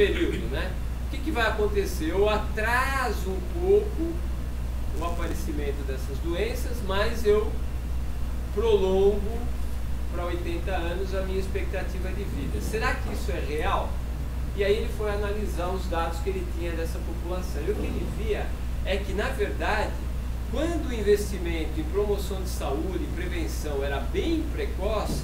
período, né? O que, que vai acontecer? Eu atraso um pouco o aparecimento dessas doenças, mas eu prolongo para 80 anos a minha expectativa de vida. Será que isso é real? E aí ele foi analisar os dados que ele tinha dessa população. E o que ele via é que, na verdade, quando o investimento em promoção de saúde e prevenção era bem precoce,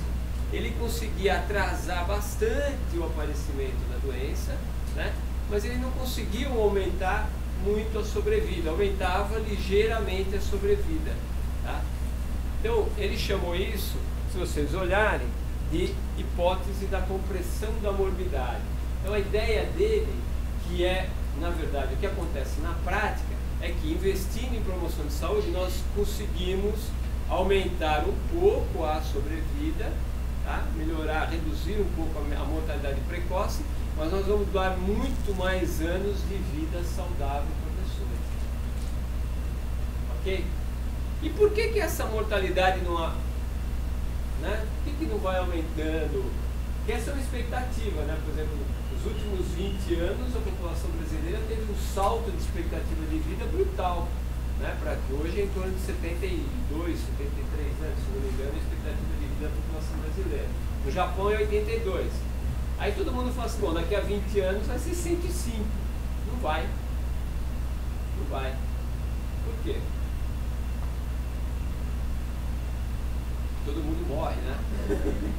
ele conseguia atrasar bastante o aparecimento da doença, né? mas ele não conseguia aumentar muito a sobrevida, aumentava ligeiramente a sobrevida. Tá? Então, ele chamou isso, se vocês olharem, de hipótese da compressão da morbidade. Então, a ideia dele, que é, na verdade, o que acontece na prática, é que investindo em promoção de saúde, nós conseguimos aumentar um pouco a sobrevida, tá? melhorar, reduzir um pouco a mortalidade precoce, mas nós vamos dar muito mais anos de vida saudável para a pessoa. Ok? E por que, que essa mortalidade não há, né? Por que, que não vai aumentando? Porque essa é uma expectativa, né? Por exemplo, nos últimos 20 anos a população brasileira teve um salto de expectativa de vida brutal. Né, para que hoje é em torno de 72, 73 anos, se não me engano, a expectativa da população brasileira. No Japão é 82. Aí todo mundo fala assim, bom, daqui a 20 anos vai ser 105. Não vai. Não vai. Por quê? Todo mundo morre, né?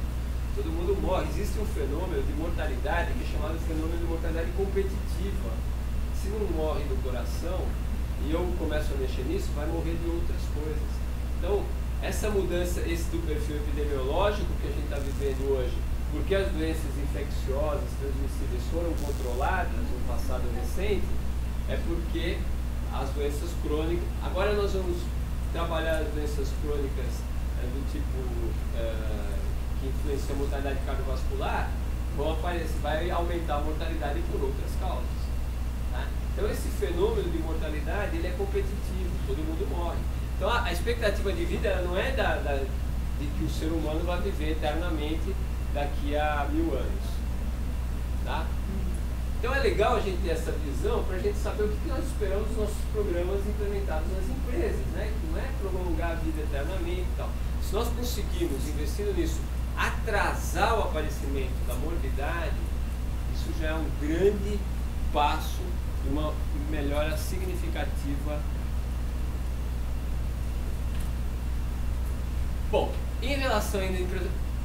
todo mundo morre. Existe um fenômeno de mortalidade que é chamado fenômeno de mortalidade competitiva. Se não morre do coração, e eu começo a mexer nisso, vai morrer de outras coisas. Então, essa mudança, esse do perfil epidemiológico que a gente está vivendo hoje, porque as doenças infecciosas transmissíveis foram controladas no passado recente, é porque as doenças crônicas. Agora nós vamos trabalhar as doenças crônicas é, do tipo é, que influenciam a mortalidade cardiovascular, vão aparecer, vai aumentar a mortalidade por outras causas. Tá? Então esse fenômeno de mortalidade ele é competitivo, todo mundo morre. Então a, a expectativa de vida não é da, da, de que o ser humano vai viver eternamente daqui a mil anos. Tá? Então é legal a gente ter essa visão para a gente saber o que nós esperamos dos nossos programas implementados nas empresas, né? que não é prolongar a vida eternamente e tal. Se nós conseguirmos, investindo nisso, atrasar o aparecimento da morbidade, isso já é um grande passo e uma melhora significativa. Bom, em relação ainda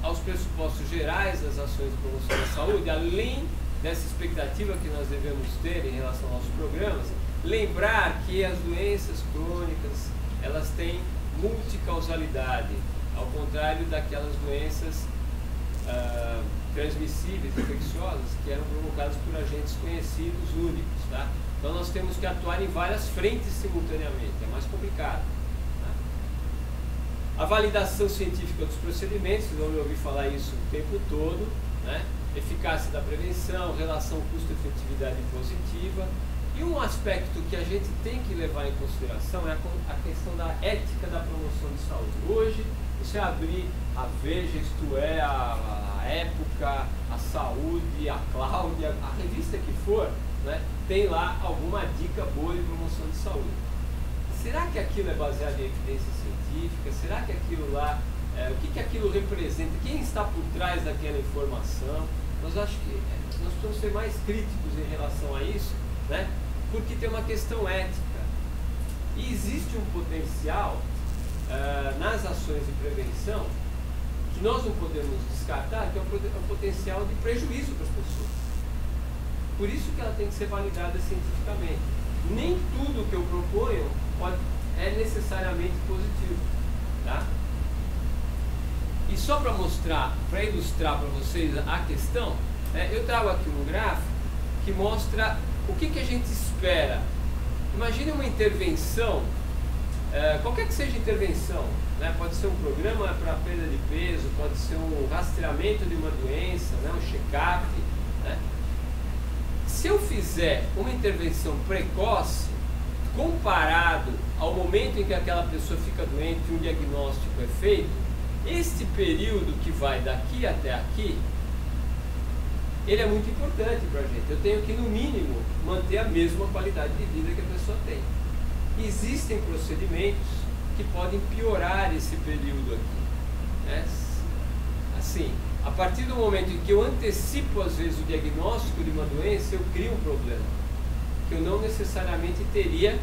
aos pressupostos gerais das ações de promoção da saúde, além dessa expectativa que nós devemos ter em relação aos programas, lembrar que as doenças crônicas elas têm multicausalidade, ao contrário daquelas doenças uh, transmissíveis, infecciosas, que eram provocadas por agentes conhecidos únicos. Tá? Então nós temos que atuar em várias frentes simultaneamente, é mais complicado. A validação científica dos procedimentos, vocês vão me ouvir falar isso o tempo todo, né? eficácia da prevenção, relação custo-efetividade positiva. E um aspecto que a gente tem que levar em consideração é a questão da ética da promoção de saúde. Hoje, você abrir a Veja, isto é, a, a Época, a Saúde, a Cláudia, a revista que for, né, tem lá alguma dica boa de promoção de saúde. Será que aquilo é baseado em evidência científica? Será que aquilo lá, é, o que, que aquilo representa? Quem está por trás daquela informação? Nós acho que é, nós precisamos ser mais críticos em relação a isso, né? porque tem uma questão ética. E existe um potencial uh, nas ações de prevenção que nós não podemos descartar, que é é o potencial de prejuízo para as pessoas. Por isso que ela tem que ser validada cientificamente. Nem tudo que eu proponho pode, é necessariamente positivo. Tá? E só para mostrar, para ilustrar para vocês a questão, é, eu trago aqui um gráfico que mostra o que, que a gente espera. Imagine uma intervenção, é, qualquer que seja a intervenção, né, pode ser um programa para perda de peso, pode ser um rastreamento de uma doença, né, um check-up. Né? Se eu fizer uma intervenção precoce, comparado ao momento em que aquela pessoa fica doente e um diagnóstico é feito, este período que vai daqui até aqui ele é muito importante para a gente. Eu tenho que, no mínimo, manter a mesma qualidade de vida que a pessoa tem. Existem procedimentos que podem piorar esse período aqui. Né? Assim, a partir do momento em que eu antecipo, às vezes, o diagnóstico de uma doença, eu crio um problema que eu não necessariamente teria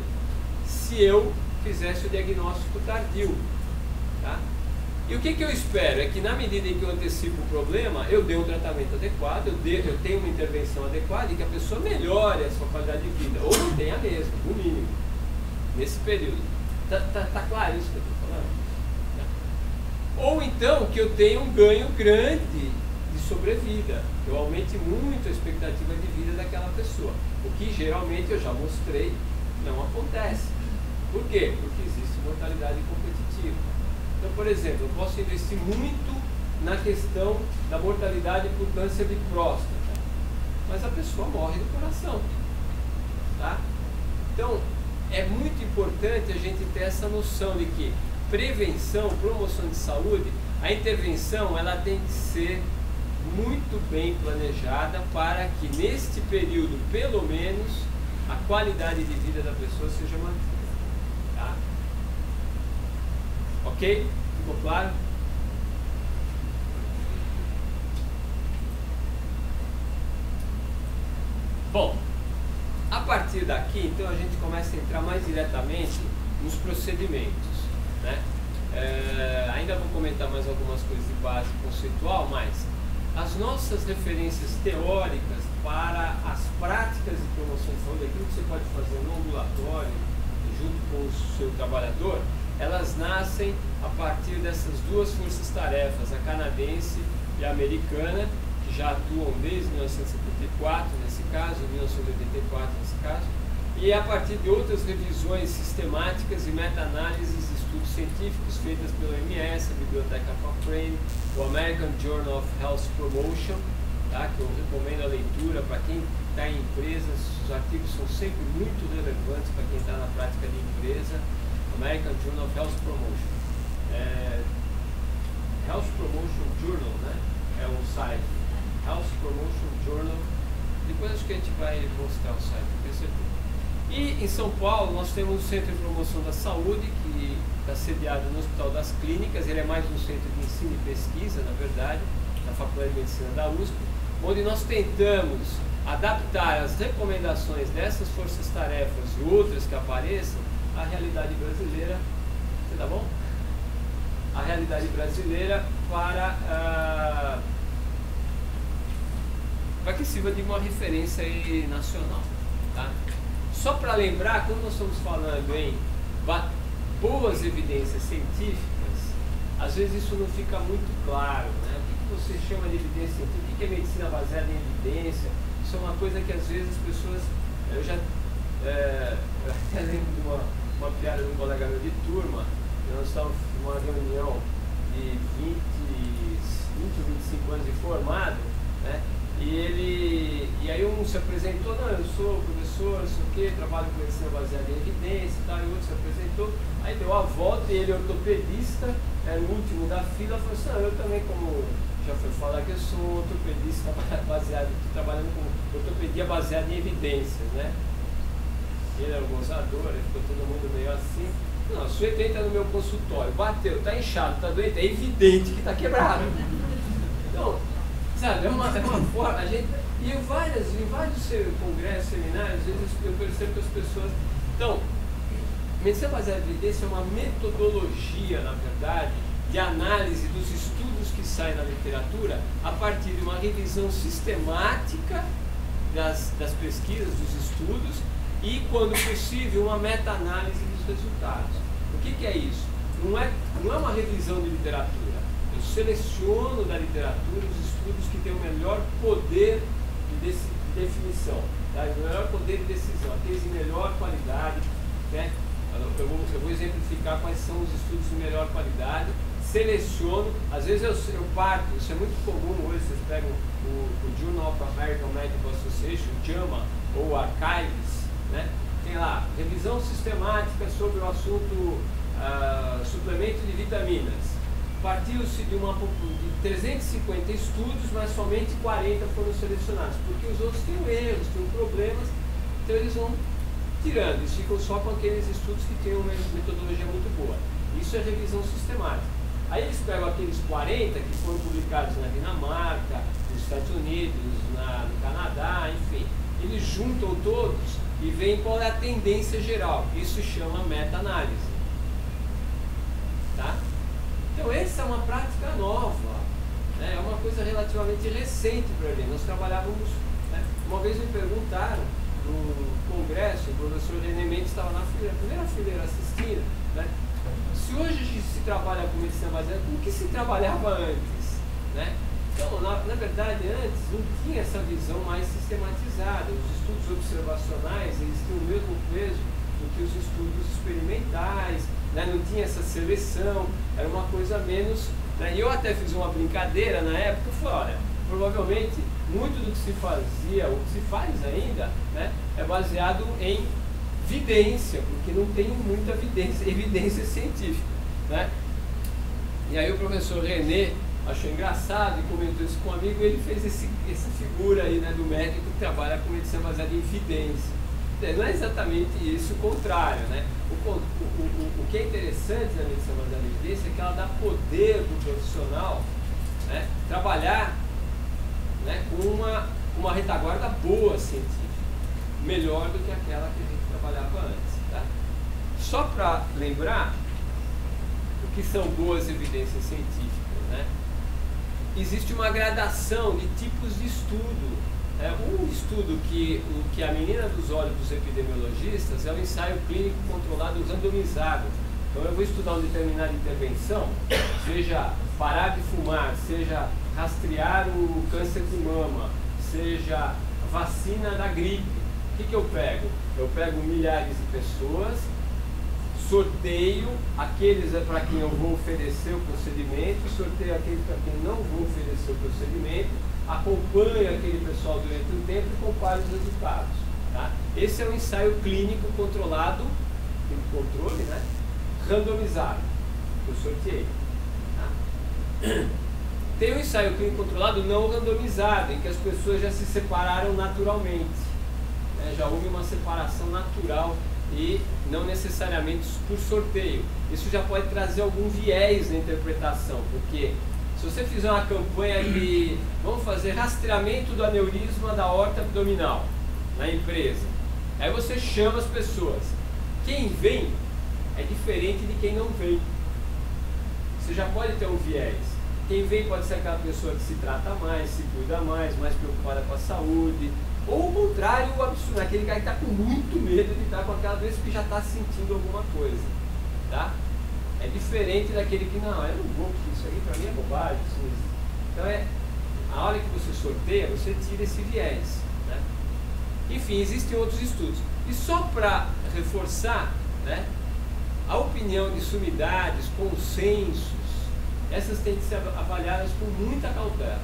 se eu fizesse o diagnóstico tardio. Tá? E o que, que eu espero? É que na medida em que eu antecipo o problema, eu dê um tratamento adequado, eu, dê, eu tenho uma intervenção adequada e que a pessoa melhore a sua qualidade de vida, ou não tenha mesmo, no mínimo, nesse período. Tá, tá, tá claro isso que eu estou falando? Tá. Ou então que eu tenha um ganho grande de sobrevida, eu aumente muito a expectativa de vida daquela pessoa, o que geralmente eu já mostrei não acontece. Por quê? Porque existe mortalidade competitiva. Então, por exemplo, eu posso investir muito na questão da mortalidade por câncer de próstata, mas a pessoa morre do coração. Tá? Então, é muito importante a gente ter essa noção de que prevenção, promoção de saúde, a intervenção ela tem que ser muito bem planejada para que neste período, pelo menos, a qualidade de vida da pessoa seja mantida. Ok? Ficou claro? Bom, a partir daqui, então a gente começa a entrar mais diretamente nos procedimentos. Né? É, ainda vou comentar mais algumas coisas de base conceitual, mas as nossas referências teóricas para as práticas de promoção de saúde, aquilo que você pode fazer no ambulatório, junto com o seu trabalhador, elas nascem a partir dessas duas forças-tarefas, a canadense e a americana, que já atuam desde 1974 nesse caso, 1984 nesse caso, e a partir de outras revisões sistemáticas e meta-análises de científicos feitas pelo MS, a Biblioteca Cochrane, o American Journal of Health Promotion, tá, que eu recomendo a leitura para quem está em empresas, os artigos são sempre muito relevantes para quem está na prática de empresa, American Journal of Health Promotion. É, Health Promotion Journal, né? É um site. Health Promotion Journal. Depois acho que a gente vai mostrar o site, tenho certeza. E em São Paulo nós temos o Centro de Promoção da Saúde, que está sediado no Hospital das Clínicas. Ele é mais um centro de ensino e pesquisa, na verdade, da Faculdade de Medicina da USP, onde nós tentamos adaptar as recomendações dessas forças-tarefas e outras que apareçam a realidade brasileira, tá bom? A realidade brasileira para, uh, para que sirva de uma referência nacional. Tá? Só para lembrar, quando nós estamos falando em boas evidências científicas, às vezes isso não fica muito claro. Né? O que, você chama de evidência científica? O que é medicina baseada em evidência? Isso é uma coisa que às vezes as pessoas. Eu já é, eu até lembro de uma, uma piada de um colega meu de turma, nós estávamos numa reunião de 20, 20 ou 25 anos de formado, né? E ele. E aí um se apresentou, não, eu sou professor, não sei o quê, trabalho com medicina baseada em evidência e tal, e outro se apresentou, aí deu a volta e ele ortopedista, era o último da fila, falou assim, não, eu também como já foi falar que eu sou ortopedista baseado, trabalhando com ortopedia baseada em evidências, né? Ele era um gozador, aí ficou todo mundo meio assim. Não, o sujeito entra no meu consultório, bateu, está inchado, está doente, é evidente que está quebrado. Então, sabe, é uma, é uma forma, a gente. E várias, em vários congressos, seminários, às vezes eu percebo que as pessoas. Então, medicina baseada em evidência é uma metodologia, na verdade, de análise dos estudos que saem na literatura a partir de uma revisão sistemática das, das pesquisas, dos estudos e, quando possível, uma meta-análise dos resultados. O que, que, é isso? Não é, não é uma revisão de literatura. Eu seleciono da literatura os estudos que têm o melhor poder de, de definição, tá? o melhor poder de decisão, aqueles de melhor qualidade. Né? Eu, vou, eu vou exemplificar quais são os estudos de melhor qualidade seleciono, às vezes eu, eu parto, isso é muito comum hoje, vocês pegam o, o Journal of American Medical Association, JAMA, ou Archives, né? Tem lá, revisão sistemática sobre o assunto uh, suplemento de vitaminas. Partiu-se de, uma, de 350 estudos, mas somente 40 foram selecionados, porque os outros tinham erros, tinham problemas, então eles vão tirando, eles ficam só com aqueles estudos que têm uma metodologia muito boa. Isso é revisão sistemática. Aí eles pegam aqueles 40 que foram publicados na Dinamarca, nos Estados Unidos, na, no Canadá, enfim. Eles juntam todos e veem qual é a tendência geral. Isso chama meta-análise. Tá? Então essa é uma prática nova, né? é uma coisa relativamente recente para gente. Nós trabalhávamos, né? uma vez me perguntaram no congresso, o professor René Mendes estava na fileira, primeira fileira assistindo, né? se hoje se trabalha com medicina baseada, como que se trabalhava antes? Né? Então, na, na, verdade, antes não tinha essa visão mais sistematizada. Os estudos observacionais eles tinham o mesmo peso do que os estudos experimentais, né? não tinha essa seleção, era uma coisa menos. Né? E eu até fiz uma brincadeira na época, falei, olha, provavelmente muito do que se fazia, o que se faz ainda, né, é baseado em evidência, porque não tem muita evidência, evidência científica. Né? E aí o professor René achou engraçado e comentou isso com um amigo, e ele fez esse, essa figura aí né, do médico que trabalha com medicina baseada em evidência. É, não é exatamente isso, o contrário. Né? O, o, o, o que é interessante na medicina em evidência é que ela dá poder para o profissional né, trabalhar né, com uma, uma retaguarda boa científica, melhor do que aquela que a gente trabalhava antes. Tá? Só para lembrar o que são boas evidências científicas. Né? Existe uma gradação de tipos de estudo. É, um estudo que, o, que a menina dos olhos dos epidemiologistas é o ensaio clínico controlado randomizado. Então eu vou estudar uma determinada intervenção, seja parar de fumar, seja rastrear o câncer de mama, seja vacina da gripe. O que, que eu pego? Eu pego milhares de pessoas, sorteio aqueles é para quem eu vou oferecer o procedimento, sorteio aqueles para quem não vou oferecer o procedimento, acompanho aquele pessoal durante um tempo e comparo os resultados. Tá? Esse é um ensaio clínico controlado, com controle, né? randomizado, eu sorteei. Tá? Tem um ensaio clínico controlado não randomizado, em que as pessoas já se separaram naturalmente. Né? Já houve uma separação natural e não necessariamente por sorteio. Isso já pode trazer algum viés na interpretação, porque se você fizer uma campanha de vamos fazer rastreamento do aneurisma da horta abdominal na empresa, aí você chama as pessoas. Quem vem é diferente de quem não vem. Você já pode ter um viés. Quem vem pode ser aquela pessoa que se trata mais, se cuida mais, mais preocupada com a saúde, ou o contrário, o absurdo, aquele cara que está com muito medo de estar com aquela doença porque já está sentindo alguma coisa. Tá? É diferente daquele que, não, eu não vou, isso aí para mim é bobagem. Então é, a hora que você sorteia, você tira esse viés. Né? Enfim, existem outros estudos. E só para reforçar, né, a opinião de sumidades, consensos, essas têm que ser avaliadas com muita cautela.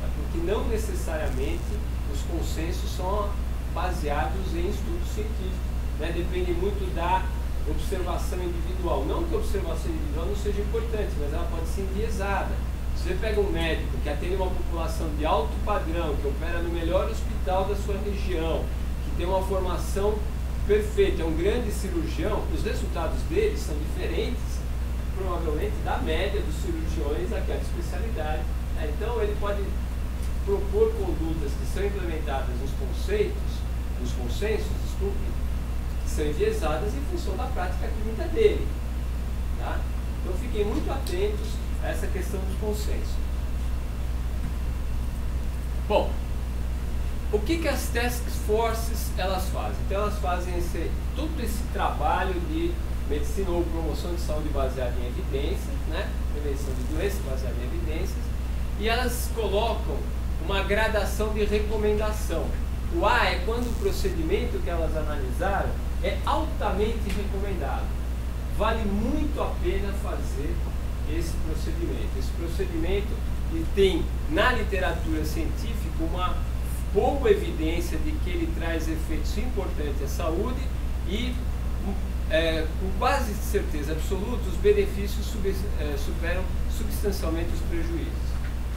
Tá? Porque não necessariamente os consensos são baseados em estudos científicos. Né? Depende muito da observação individual. Não que a observação individual não seja importante, mas ela pode ser enviesada. Se você pega um médico que atende uma população de alto padrão, que opera no melhor hospital da sua região, que tem uma formação perfeita, é um grande cirurgião, os resultados dele são diferentes, provavelmente, da média dos cirurgiões daquela especialidade. Né? Então, ele pode propor condutas que são implementadas nos conceitos, nos consensos, desculpe, são enviesadas em função da prática clínica dele. Tá? Então fiquem muito atentos a essa questão dos consensos. Bom, o que, que as task forces elas fazem? Então elas fazem esse, todo esse trabalho de medicina ou promoção de saúde baseada em evidências, né? prevenção de doenças baseada em evidências, e elas colocam uma gradação de recomendação. O A é quando o procedimento que elas analisaram é altamente recomendado. Vale muito a pena fazer esse procedimento. Esse procedimento tem na literatura científica uma boa evidência de que ele traz efeitos importantes à saúde e é, com quase certeza absoluta os benefícios é, superam substancialmente os prejuízos.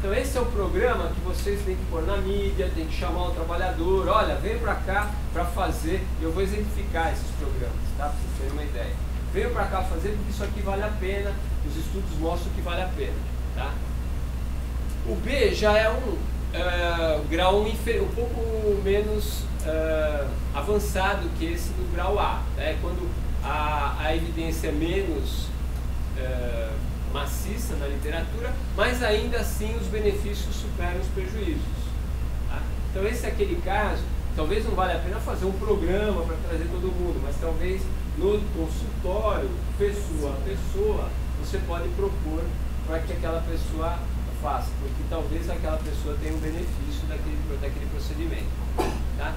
Então esse é o programa que vocês têm que pôr na mídia, tem que chamar o trabalhador, olha, vem para cá para fazer, eu vou exemplificar esses programas, tá? Para vocês terem uma ideia. Venham para cá fazer porque isso aqui vale a pena, os estudos mostram que vale a pena, tá? O B já é um uh, grau um pouco menos uh, avançado que esse do grau A, né? quando a, a evidência é menos uh, maciça na literatura, mas ainda assim os benefícios superam os prejuízos. Tá? Então esse é aquele caso, talvez não valha a pena fazer um programa para trazer todo mundo, mas talvez no consultório, pessoa a pessoa, você pode propor para que aquela pessoa faça, porque talvez aquela pessoa tenha um benefício daquele, daquele procedimento. Tá?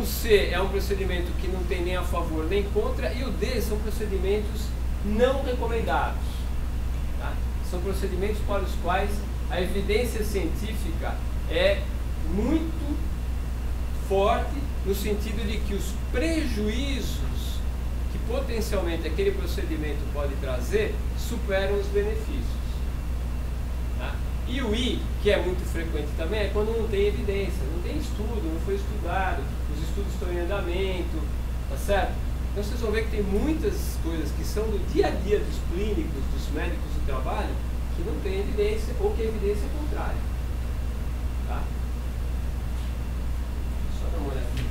O C é um procedimento que não tem nem a favor nem contra, e o D são procedimentos não recomendados. São procedimentos para os quais a evidência científica é muito forte no sentido de que os prejuízos que potencialmente aquele procedimento pode trazer superam os benefícios. Tá? E o I, que é muito frequente também, é quando não tem evidência, não tem estudo, não foi estudado, os estudos estão em andamento, tá certo? Então vocês vão ver que tem muitas coisas que são do dia a dia dos clínicos, dos médicos do trabalho, que não tem evidência ou que a evidência é contrária. Tá? Só dar uma olhada aqui.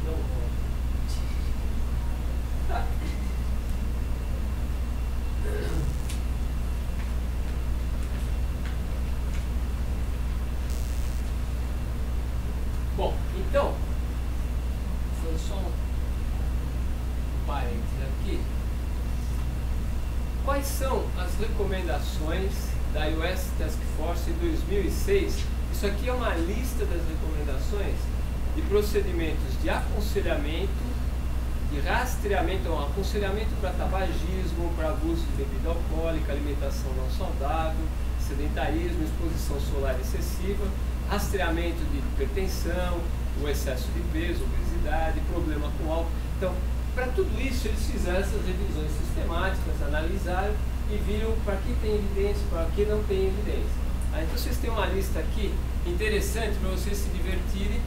Então, tá. Bom, então, foi só um parênteses aqui. Quais são as recomendações da US Task Force em 2006? Isso aqui é uma lista das recomendações de procedimentos de aconselhamento, de rastreamento, um aconselhamento para tabagismo, para abuso de bebida alcoólica, alimentação não saudável, sedentarismo, exposição solar excessiva, rastreamento de hipertensão, o excesso de peso, obesidade, problema com álcool. Então, para tudo isso, eles fizeram essas revisões sistemáticas, analisaram e viram para que tem evidência, para que não tem evidência. Então, vocês têm uma lista aqui interessante para vocês se divertirem.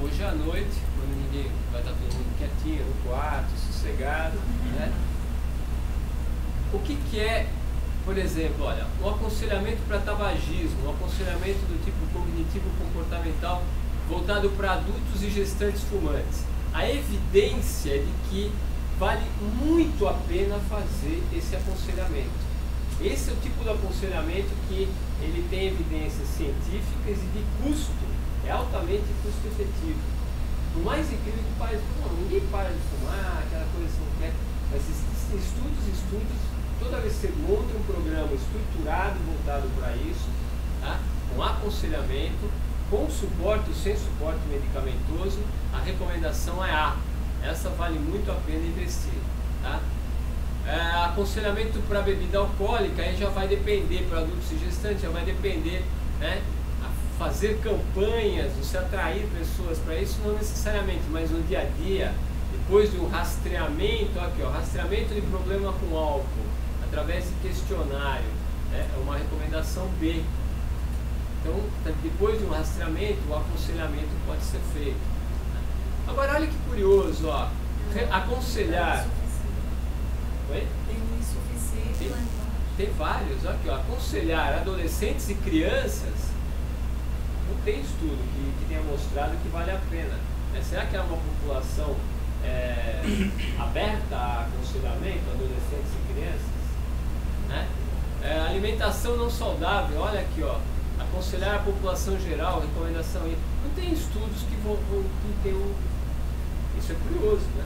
Hoje à noite, quando ninguém vai estar todo mundo quietinho no quarto, sossegado, né? O que, que é, por exemplo, olha, um aconselhamento para tabagismo, um aconselhamento do tipo cognitivo comportamental voltado para adultos e gestantes fumantes. A evidência é de que vale muito a pena fazer esse aconselhamento. Esse é o tipo de aconselhamento que ele tem evidências científicas e de custo, é altamente custo efetivo. O mais incrível que parece, não, ninguém para de fumar, aquela coisa assim, né? mas existem estudos, estudos, toda vez que você monta um programa estruturado voltado para isso, tá? com aconselhamento, com suporte ou sem suporte medicamentoso, a recomendação é A. Essa vale muito a pena investir. Tá? É, aconselhamento para bebida alcoólica aí já vai depender para adultos e gestantes, já vai depender né, fazer campanhas, você atrair pessoas para isso, não necessariamente, mas no dia a dia, depois de um rastreamento, aqui ó, rastreamento de problema com álcool, através de questionário, né, é uma recomendação B. Então, tá, depois de um rastreamento, o aconselhamento pode ser feito. Agora, olha que curioso, ó. Aconselhar. Oi? Tem um insuficiente tem, lá embaixo. Tem vários, aqui, ó. Aconselhar adolescentes e crianças. Não tem estudo que, que tenha mostrado que vale a pena. Né? Será que é uma população é, aberta a aconselhamento, adolescentes e crianças? Né? É, alimentação não saudável, olha aqui, ó aconselhar a população geral, recomendação aí. Não tem estudos que vão, que tem um. Isso é curioso, né?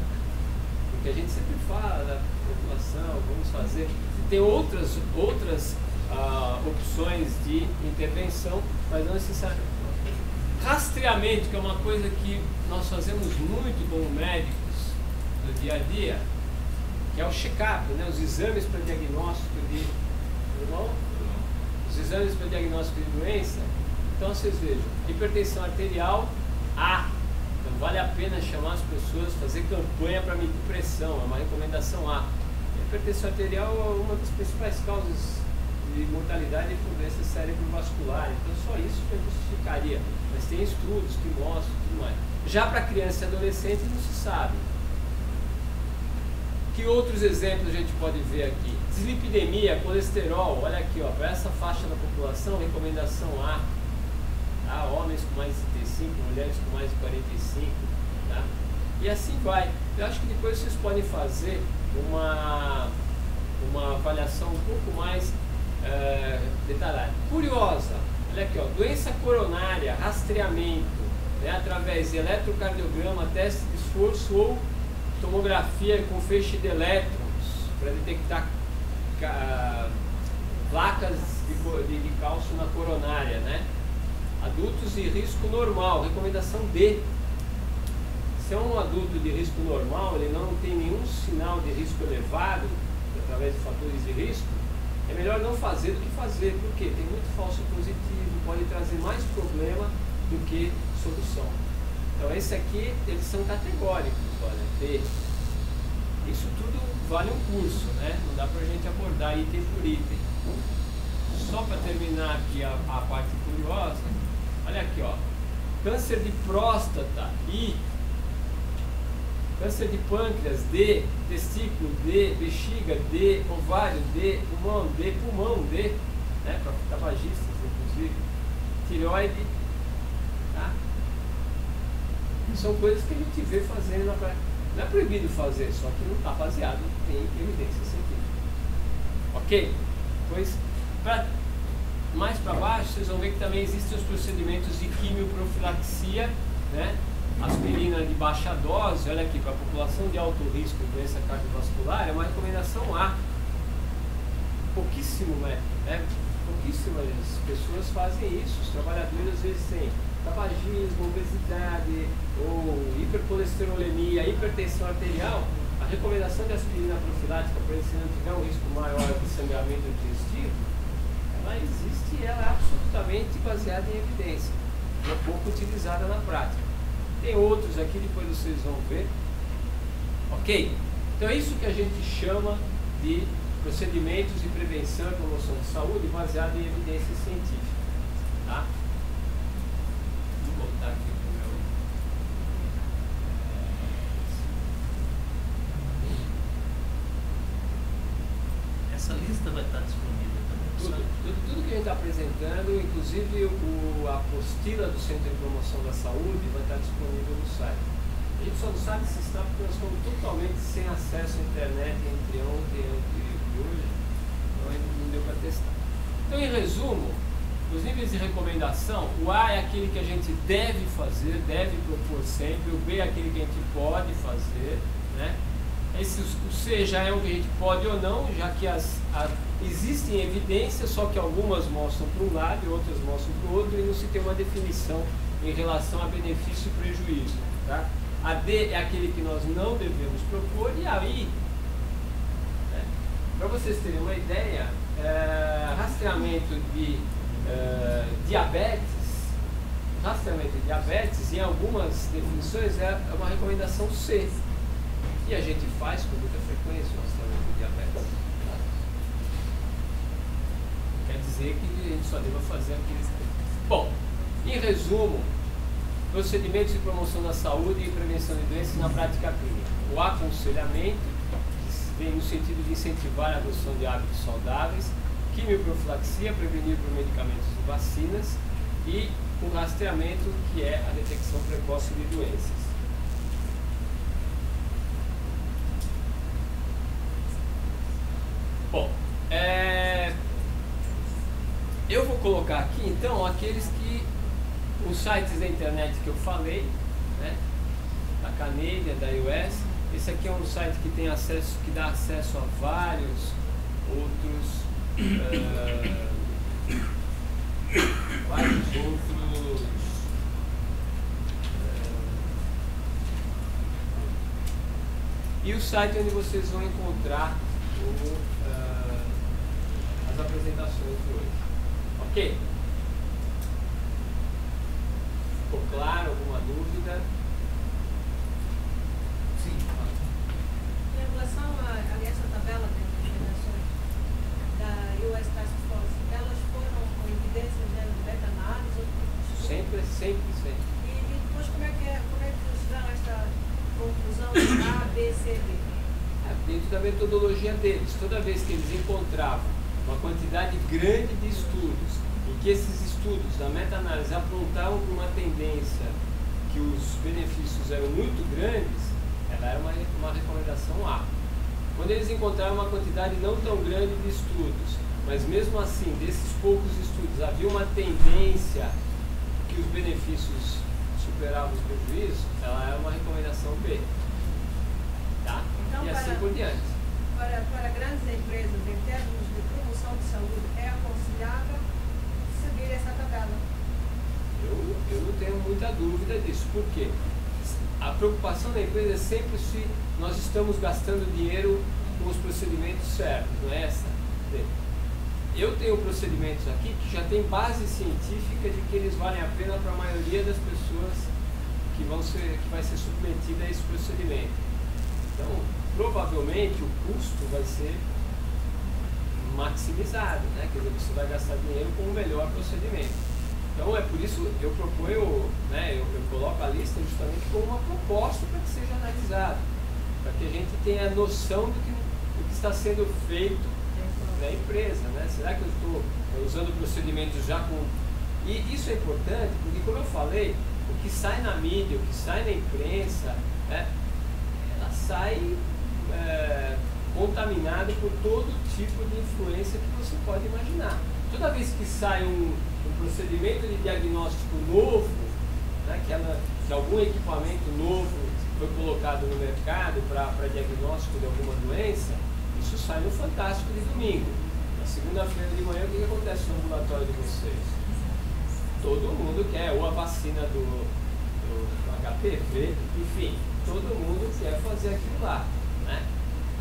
Porque a gente sempre fala população, vamos fazer. Tem outras, outras ah, opções de intervenção, mas não necessariamente. Rastreamento, que é uma coisa que nós fazemos muito como médicos no dia a dia, que é o check-up, né? os exames para diagnóstico de. Irmão? os exames para diagnóstico de doença, então vocês vejam, hipertensão arterial A. Vale a pena chamar as pessoas, fazer campanha para medir pressão, é uma recomendação A. hipertensão arterial é uma das principais causas de mortalidade por doença cerebrovascular. Então só isso que justificaria. Mas tem estudos que mostram tudo mais. Já para criança e adolescente não se sabe. Que outros exemplos a gente pode ver aqui? Dislipidemia, colesterol, olha aqui, ó, para essa faixa da população, recomendação A. Tá? Homens com mais de 35, mulheres com mais de 45. Tá? E assim vai. Eu acho que depois vocês podem fazer uma, uma avaliação um pouco mais é, detalhada. Curiosa, olha aqui, ó, doença coronária, rastreamento, né, através de eletrocardiograma, teste de esforço ou tomografia com feixe de elétrons para detectar placas de, de, de, cálcio na coronária, né? Adultos de risco normal, recomendação D. Se é um adulto de risco normal, ele não tem nenhum sinal de risco elevado, através de fatores de risco, é melhor não fazer do que fazer, porque tem muito falso positivo, pode trazer mais problema do que solução. Então esse aqui, eles são categóricos, olha, D. Isso tudo vale um curso, né? Não dá pra gente abordar item por item. Só para terminar aqui a, a parte curiosa, olha aqui, ó. Câncer de próstata, I. Câncer de pâncreas, D. Testículo, D. Bexiga, D. Ovário, D. Pulmão, D. Pulmão, D. Né? Para tabagistas, inclusive. Tireoide, tá? São coisas que a gente vê fazendo na prática. Não é proibido fazer, só que não está baseado em evidência científica. Ok? Pois, pra, mais para baixo, vocês vão ver que também existem os procedimentos de quimioprofilaxia, né? aspirina de baixa dose, olha aqui, para a população de alto risco de doença cardiovascular, é uma recomendação A. Pouquíssimo, né? né? Pouquíssimas pessoas fazem isso. Os trabalhadores às vezes têm tabagismo, obesidade ou hipercolesterolemia, hipertensão arterial, a recomendação de aspirina profilática para esse não tiver um risco maior de sangramento digestivo, ela existe e ela é absolutamente baseada em evidência, é pouco utilizada na prática. Tem outros aqui, depois vocês vão ver. Ok? Então é isso que a gente chama de procedimentos de prevenção e promoção de saúde baseado em evidência científica. Tá? Apresentando, inclusive o, a apostila do Centro de Promoção da Saúde vai estar disponível no site. A gente só não sabe se está porque nós estamos totalmente sem acesso à internet entre ontem e hoje, então ainda não deu para testar. Então, em resumo, os níveis de recomendação, o A é aquele que a gente deve fazer, deve propor sempre, o B é aquele que a gente pode fazer, né? Esse, o C já é o que a gente pode ou não, já que as, a, existem evidências, só que algumas mostram para um lado e outras mostram para o outro, e não se tem uma definição em relação a benefício e prejuízo. Tá? A D é aquele que nós não devemos propor, e aí, né, para vocês terem uma ideia, é, rastreamento de é, diabetes, rastreamento de diabetes, em algumas definições, é uma recomendação C. E a gente faz com muita frequência o rastreamento de diabetes quer dizer que a gente só deva fazer aqueles. Bom, em resumo, procedimentos de promoção da saúde e prevenção de doenças na prática clínica. O aconselhamento, que vem no sentido de incentivar a adoção de hábitos saudáveis, quimioprofilaxia, prevenir por medicamentos e vacinas, e o rastreamento, que é a detecção precoce de doenças. Bom, é, eu vou colocar aqui então aqueles que os sites da internet que eu falei, né? Da Canadian, da US. Esse aqui é um site que tem acesso, que dá acesso a vários outros uh, vários outros uh, e o site onde vocês vão encontrar o, uh, as apresentações de hoje. Ok? claro, alguma dúvida? Sim. Em relação a, a essa tabela de recomendações da US Task Force, elas foram com evidências né, de meta-análise? Sempre, sempre, sempre. E, e, depois como é que, é, como é que chegaram a esta conclusão A, B, C, D? É dentro da metodologia deles. Toda vez que eles encontravam uma quantidade grande de estudos em que esses estudos da meta-análise apontavam para uma tendência que os benefícios eram muito grandes, ela era uma, uma recomendação A. Quando eles encontraram uma quantidade não tão grande de estudos, mas mesmo assim, desses poucos estudos, havia uma tendência que os benefícios superavam os prejuízos, ela era uma recomendação B. Tá? Então, e assim para, por diante. Para, para grandes empresas, em termos de promoção de saúde, é aconselhável essa tabela? Eu, eu não tenho muita dúvida disso. Por quê? A preocupação da empresa é sempre se nós estamos gastando dinheiro com os procedimentos certos, não é essa? Eu tenho procedimentos aqui que já tem base científica de que eles valem a pena para a maioria das pessoas que vão ser, que vai ser submetida a esse procedimento. Então, provavelmente o custo vai ser maximizado, né? Quer dizer, você vai gastar dinheiro com o melhor procedimento. Então é por isso eu proponho, né, eu, eu coloco a lista justamente como uma proposta para que seja analisado para que a gente tenha noção do que, do que está sendo feito na empresa. Né? Será que eu estou usando procedimentos já com. E isso é importante porque, como eu falei, o que sai na mídia, o que sai na imprensa, né, ela sai é, contaminada por todo tipo de influência que você pode imaginar. Toda vez que sai um, um procedimento de diagnóstico novo, né, que, ela, que algum equipamento novo foi colocado no mercado para diagnóstico de alguma doença, isso sai no Fantástico de domingo. Na segunda-feira de manhã, o que, acontece no ambulatório de vocês? Todo mundo quer, ou a vacina do, do HPV, enfim, todo mundo quer fazer aquilo lá. Né?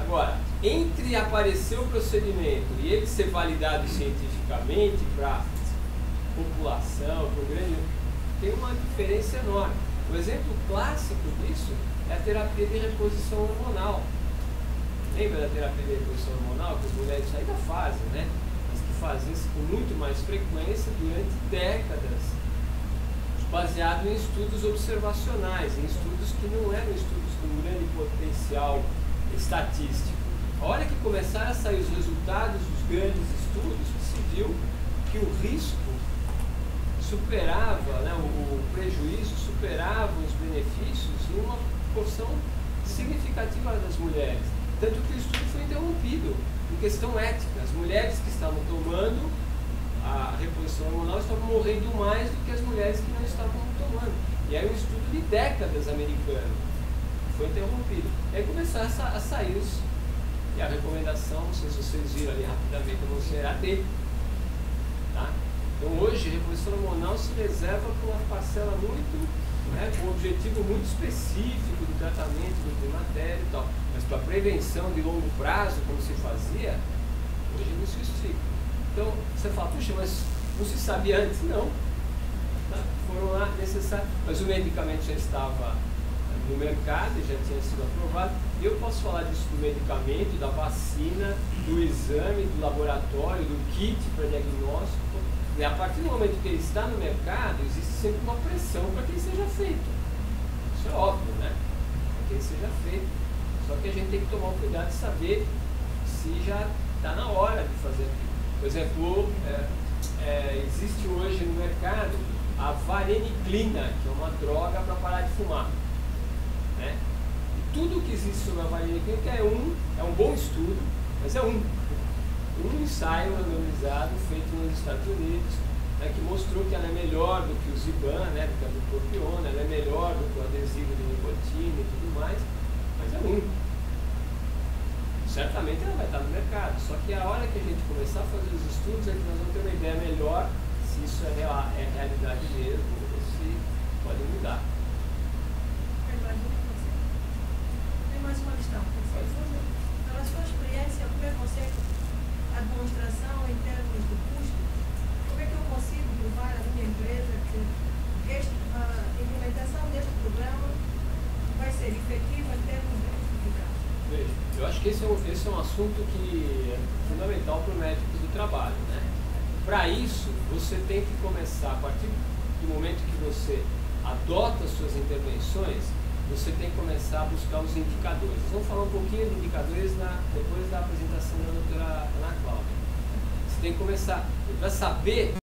Agora, entre aparecer o procedimento e ele ser validado cientificamente para população, para grande, tem uma diferença enorme. O exemplo clássico disso é a terapia de reposição hormonal. Lembra da terapia de reposição hormonal que as mulheres ainda fazem, né? Mas que fazem isso com muito mais frequência durante décadas, baseado em estudos observacionais, em estudos que não eram estudos com grande potencial estatístico. A hora que começaram a sair os resultados dos grandes estudos, se viu que o risco superava, né, o, prejuízo superava os benefícios em uma porção significativa das mulheres. Tanto que o estudo foi interrompido em questão ética. As mulheres que estavam tomando a reposição hormonal estavam morrendo mais do que as mulheres que não estavam tomando. E aí um estudo de décadas americano foi interrompido. E aí começaram a, sair os. E a recomendação, não sei se vocês viram ali rapidamente, não sei, era D. Tá? Então hoje a reposição hormonal se reserva para uma parcela muito né, com um objetivo muito específico do tratamento do climatério e tal. Mas para prevenção de longo prazo, como se fazia, hoje não se justifica. Então, você fala, puxa, mas não se sabia antes? Não. Tá? Foram lá necessários. Mas o medicamento já estava no mercado, já tinha sido aprovado. Eu posso falar disso do medicamento, da vacina, do exame, do laboratório, do kit para diagnóstico e a partir do momento que ele está no mercado, existe sempre uma pressão para que ele seja feito. Isso é óbvio, né? Para que ele seja feito. Só que a gente tem que tomar o cuidado de saber se já está na hora de fazer aquilo. Por exemplo, é, é, existe hoje no mercado a vareniclina, que é uma droga para parar de fumar. Tudo que existe sobre a vareniclina que é um, é um bom estudo, mas é um um ensaio randomizado feito nos Estados Unidos, né, que mostrou que ela é melhor do que o Ziban, né, do que a bupropiona, ela é melhor do que o adesivo de nicotina e tudo mais, mas é um. Certamente ela vai estar no mercado, só que a hora que a gente começar a fazer os estudos é que nós vamos ter uma ideia melhor se isso é, real, é realidade mesmo ou se pode mudar. Tem mais uma questão. Pela sua experiência, o preconceito administração em termos de custo, como é que eu consigo provar à minha empresa que este, a implementação deste programa vai ser efetiva em termos de eficácia? Veja, eu acho que esse é um, esse é um assunto que é fundamental para o médico do trabalho. Né? Para isso, você tem que começar, a partir do momento que você adota suas intervenções, você tem que começar a buscar os indicadores. Vamos falar um pouquinho de indicadores na, depois da apresentação da doutora Ana Cláudia. Você tem que começar, para saber